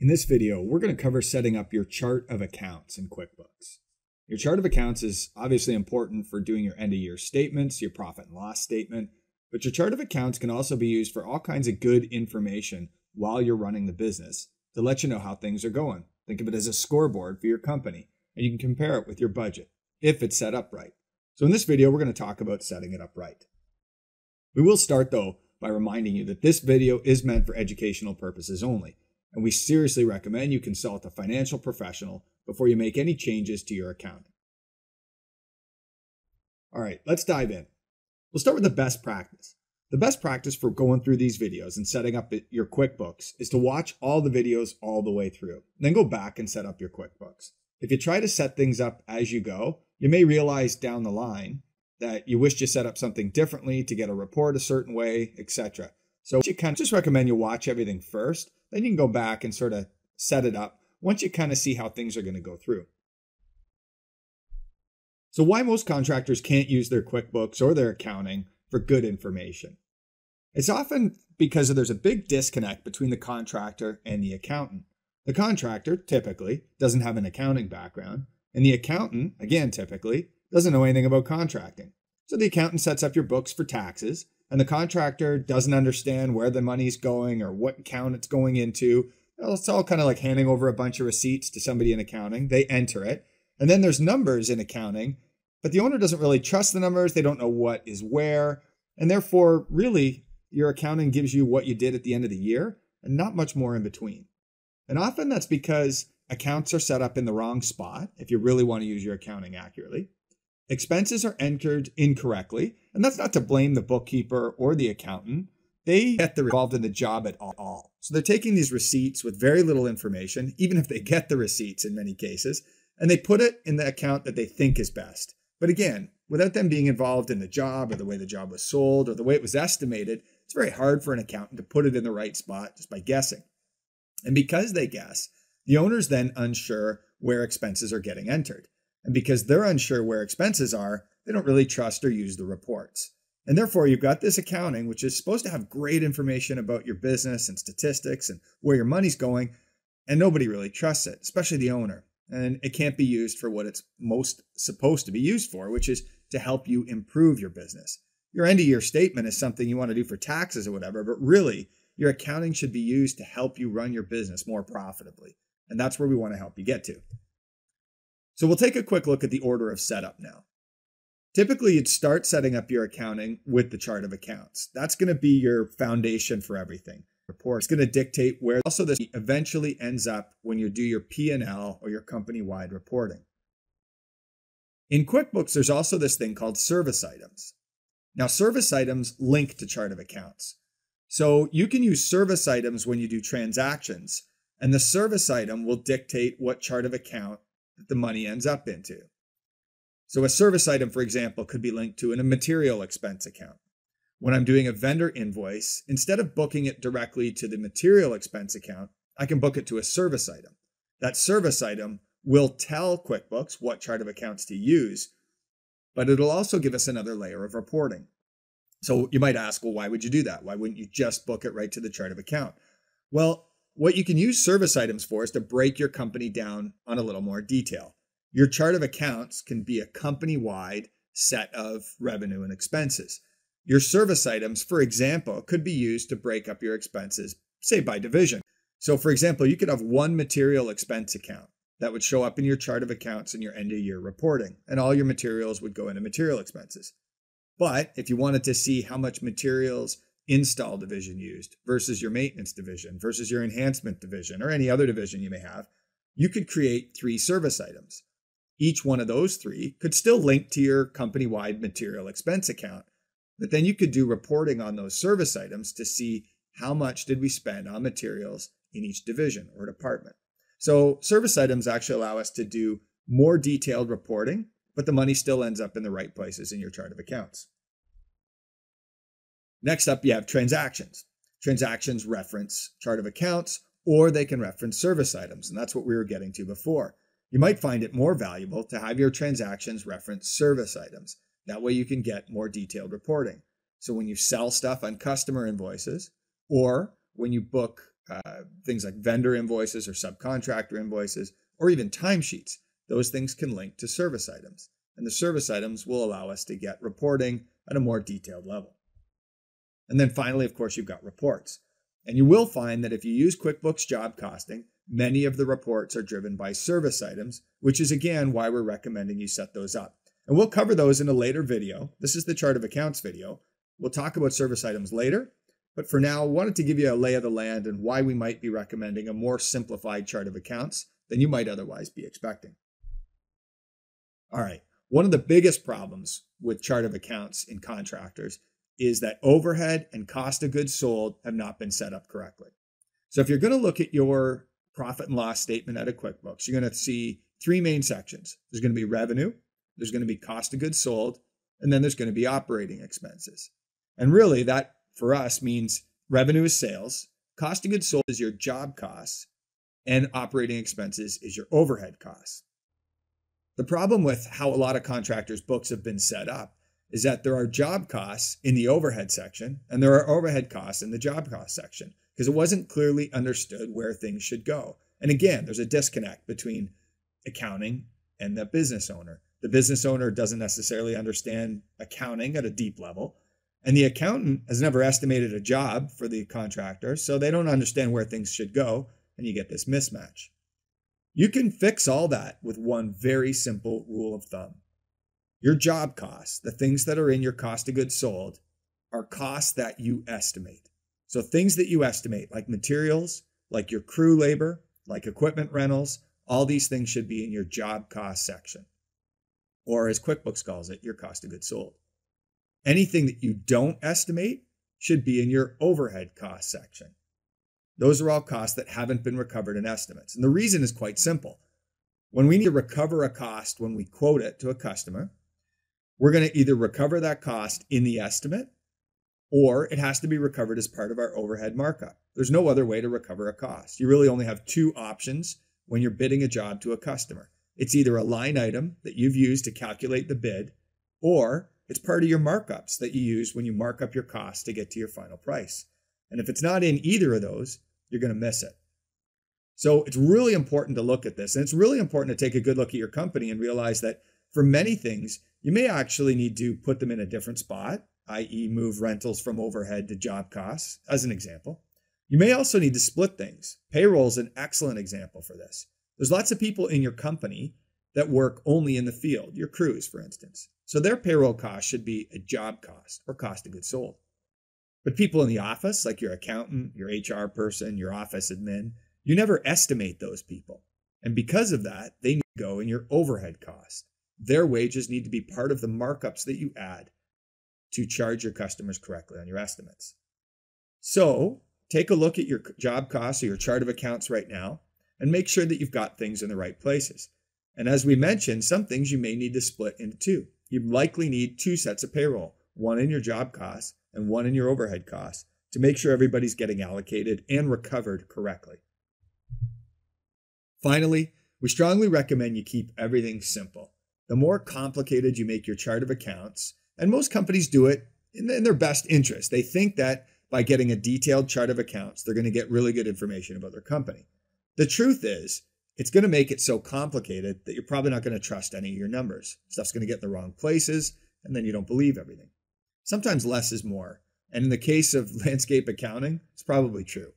In this video, we're going to cover setting up your chart of accounts in QuickBooks. Your chart of accounts is obviously important for doing your end of year statements, your profit and loss statement, but your chart of accounts can also be used for all kinds of good information while you're running the business to let you know how things are going. Think of it as a scoreboard for your company, and you can compare it with your budget if it's set up right. So in this video, we're going to talk about setting it up right. We will start though by reminding you that this video is meant for educational purposes only and we seriously recommend you consult a financial professional before you make any changes to your accounting. All right, let's dive in. We'll start with the best practice. The best practice for going through these videos and setting up your QuickBooks is to watch all the videos all the way through, then go back and set up your QuickBooks. If you try to set things up as you go, you may realize down the line that you wish you set up something differently to get a report a certain way, etc. So you can just recommend you watch everything first then you can go back and sort of set it up once you kind of see how things are going to go through. So, why most contractors can't use their QuickBooks or their accounting for good information? It's often because there's a big disconnect between the contractor and the accountant. The contractor typically doesn't have an accounting background, and the accountant, again, typically doesn't know anything about contracting. So the accountant sets up your books for taxes, and the contractor doesn't understand where the money's going or what account it's going into. It's all kind of like handing over a bunch of receipts to somebody in accounting. They enter it. And then there's numbers in accounting, but the owner doesn't really trust the numbers. They don't know what is where. And therefore, really, your accounting gives you what you did at the end of the year and not much more in between. And often that's because accounts are set up in the wrong spot if you really want to use your accounting accurately. Expenses are entered incorrectly, and that's not to blame the bookkeeper or the accountant. They get the involved in the job at all. So they're taking these receipts with very little information, even if they get the receipts in many cases, and they put it in the account that they think is best. But again, without them being involved in the job or the way the job was sold or the way it was estimated, it's very hard for an accountant to put it in the right spot just by guessing. And because they guess, the owner's then unsure where expenses are getting entered. And because they're unsure where expenses are, they don't really trust or use the reports. And therefore, you've got this accounting, which is supposed to have great information about your business and statistics and where your money's going, and nobody really trusts it, especially the owner. And it can't be used for what it's most supposed to be used for, which is to help you improve your business. Your end of year statement is something you want to do for taxes or whatever, but really, your accounting should be used to help you run your business more profitably. And that's where we want to help you get to. So we'll take a quick look at the order of setup now. Typically, you'd start setting up your accounting with the chart of accounts. That's going to be your foundation for everything. Report. It's going to dictate where also this eventually ends up when you do your P&L or your company-wide reporting. In QuickBooks, there's also this thing called service items. Now, service items link to chart of accounts. So you can use service items when you do transactions, and the service item will dictate what chart of account that the money ends up into. So a service item, for example, could be linked to in a material expense account. When I'm doing a vendor invoice, instead of booking it directly to the material expense account, I can book it to a service item. That service item will tell QuickBooks what chart of accounts to use, but it'll also give us another layer of reporting. So you might ask, well, why would you do that? Why wouldn't you just book it right to the chart of account? Well, what you can use service items for is to break your company down on a little more detail. Your chart of accounts can be a company wide set of revenue and expenses. Your service items, for example, could be used to break up your expenses, say by division. So, for example, you could have one material expense account that would show up in your chart of accounts in your end of year reporting, and all your materials would go into material expenses. But if you wanted to see how much materials install division used versus your maintenance division versus your enhancement division or any other division you may have, you could create three service items. Each one of those three could still link to your company wide material expense account, but then you could do reporting on those service items to see how much did we spend on materials in each division or department. So service items actually allow us to do more detailed reporting, but the money still ends up in the right places in your chart of accounts. Next up, you have transactions. Transactions reference chart of accounts, or they can reference service items. And that's what we were getting to before. You might find it more valuable to have your transactions reference service items. That way you can get more detailed reporting. So when you sell stuff on customer invoices, or when you book uh, things like vendor invoices or subcontractor invoices, or even timesheets. Those things can link to service items, and the service items will allow us to get reporting at a more detailed level. And then finally, of course, you've got reports. And you will find that if you use QuickBooks Job Costing, many of the reports are driven by service items, which is again why we're recommending you set those up. And we'll cover those in a later video. This is the chart of accounts video. We'll talk about service items later, but for now, I wanted to give you a lay of the land and why we might be recommending a more simplified chart of accounts than you might otherwise be expecting. All right, one of the biggest problems with chart of accounts in contractors is that overhead and cost of goods sold have not been set up correctly. So if you're going to look at your profit and loss statement out of QuickBooks, you're going to see three main sections. There's going to be revenue, there's going to be cost of goods sold, and then there's going to be operating expenses. And really, that for us means revenue is sales, cost of goods sold is your job costs, and operating expenses is your overhead costs. The problem with how a lot of contractors' books have been set up is that there are job costs in the overhead section and there are overhead costs in the job cost section because it wasn't clearly understood where things should go. And again, there's a disconnect between accounting and the business owner. The business owner doesn't necessarily understand accounting at a deep level, and the accountant has never estimated a job for the contractor, so they don't understand where things should go, and you get this mismatch. You can fix all that with one very simple rule of thumb. Your job costs, the things that are in your cost of goods sold, are costs that you estimate. So things that you estimate, like materials, like your crew labor, like equipment rentals, all these things should be in your job cost section. Or as QuickBooks calls it, your cost of goods sold. Anything that you don't estimate should be in your overhead cost section. Those are all costs that haven't been recovered in estimates. And the reason is quite simple. When we need to recover a cost when we quote it to a customer, we're going to either recover that cost in the estimate or it has to be recovered as part of our overhead markup. There's no other way to recover a cost. You really only have two options when you're bidding a job to a customer. It's either a line item that you've used to calculate the bid, or it's part of your markups that you use when you mark up your cost to get to your final price. And if it's not in either of those, you're going to miss it. So it's really important to look at this. And it's really important to take a good look at your company and realize that for many things, you may actually need to put them in a different spot, i.e., move rentals from overhead to job costs, as an example. You may also need to split things. Payroll is an excellent example for this. There's lots of people in your company that work only in the field, your crews, for instance. So their payroll cost should be a job cost or cost of goods sold. But people in the office, like your accountant, your HR person, your office admin, you never estimate those people. And because of that, they go in your overhead cost. Their wages need to be part of the markups that you add to charge your customers correctly on your estimates. So take a look at your job costs or your chart of accounts right now and make sure that you've got things in the right places. And as we mentioned, some things you may need to split into two. You likely need two sets of payroll, one in your job costs and one in your overhead costs to make sure everybody's getting allocated and recovered correctly. Finally, we strongly recommend you keep everything simple. The more complicated you make your chart of accounts, and most companies do it in their best interest, they think that by getting a detailed chart of accounts, they're going to get really good information about their company. The truth is, it's going to make it so complicated that you're probably not going to trust any of your numbers. Stuff's going to get in the wrong places, and then you don't believe everything. Sometimes less is more. And in the case of landscape accounting, it's probably true.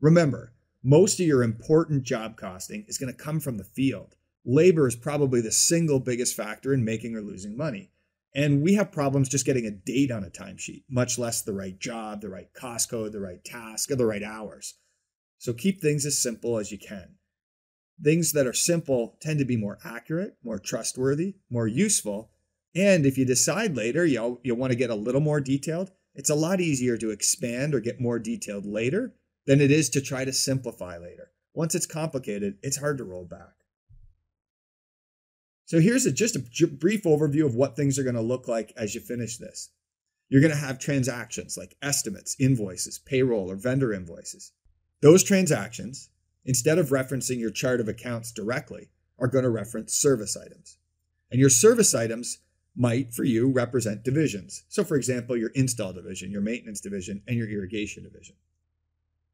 Remember, most of your important job costing is going to come from the field. Labor is probably the single biggest factor in making or losing money. And we have problems just getting a date on a timesheet, much less the right job, the right cost code, the right task, or the right hours. So keep things as simple as you can. Things that are simple tend to be more accurate, more trustworthy, more useful. And if you decide later you'll, you'll want to get a little more detailed, it's a lot easier to expand or get more detailed later than it is to try to simplify later. Once it's complicated, it's hard to roll back. So here's a, just a brief overview of what things are going to look like as you finish this. You're going to have transactions like estimates, invoices, payroll, or vendor invoices. Those transactions instead of referencing your chart of accounts directly, are going to reference service items. And your service items might, for you, represent divisions. So, for example, your install division, your maintenance division, and your irrigation division.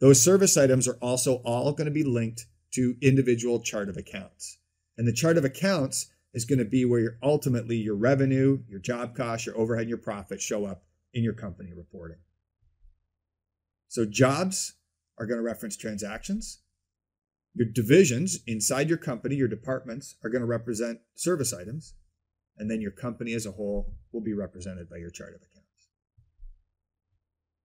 Those service items are also all going to be linked to individual chart of accounts. And the chart of accounts is going to be where ultimately your revenue, your job costs, your overhead, and your profit show up in your company reporting. So jobs are going to reference transactions. Your divisions inside your company, your departments, are going to represent service items. And then your company as a whole will be represented by your chart of accounts.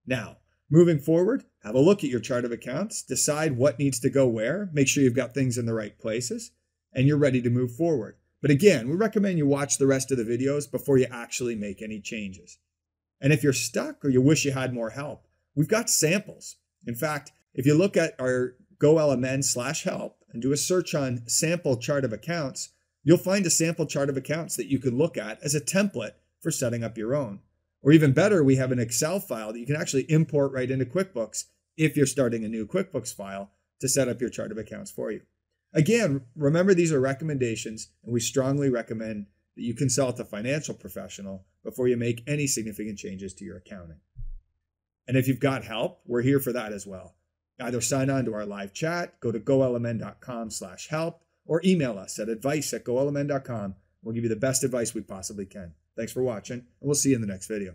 Now, moving forward, have a look at your chart of accounts, decide what needs to go where, make sure you've got things in the right places, and you're ready to move forward. But again, we recommend you watch the rest of the videos before you actually make any changes. And if you're stuck or you wish you had more help, we've got samples. In fact, if you look at our GoLMN slash help and do a search on sample chart of accounts, you'll find a sample chart of accounts that you can look at as a template for setting up your own. Or even better, we have an Excel file that you can actually import right into QuickBooks if you're starting a new QuickBooks file to set up your chart of accounts for you. Again, remember these are recommendations, and we strongly recommend that you consult a financial professional before you make any significant changes to your accounting. And if you've got help, we're here for that as well. Either sign on to our live chat, go to golmn.com slash help, or email us at advice at golmn.com. We'll give you the best advice we possibly can. Thanks for watching, and we'll see you in the next video.